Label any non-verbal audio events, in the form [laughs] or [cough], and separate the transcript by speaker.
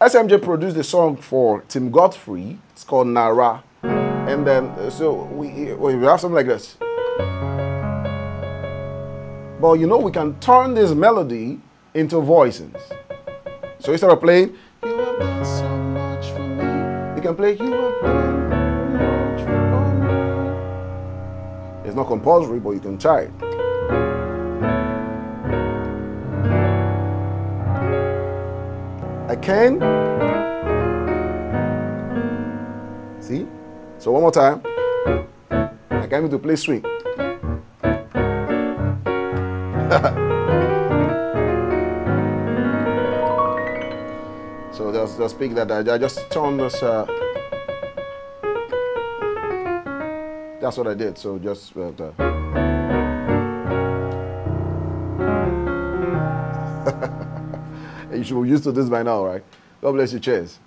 Speaker 1: SMJ produced a song for Tim Godfrey. It's called Nara. And then, uh, so we, we have something like this. But you know, we can turn this melody into voices. So instead of playing, You have done so much for me, you can play, You have done much for me. It's not compulsory, but you can try it. I can. See? So one more time. I came to play swing. [laughs] so just, just speak that. I just turn this. Uh, that's what I did. So just. Uh, [laughs] [laughs] you should be used to this by now, right? God bless you. Cheers.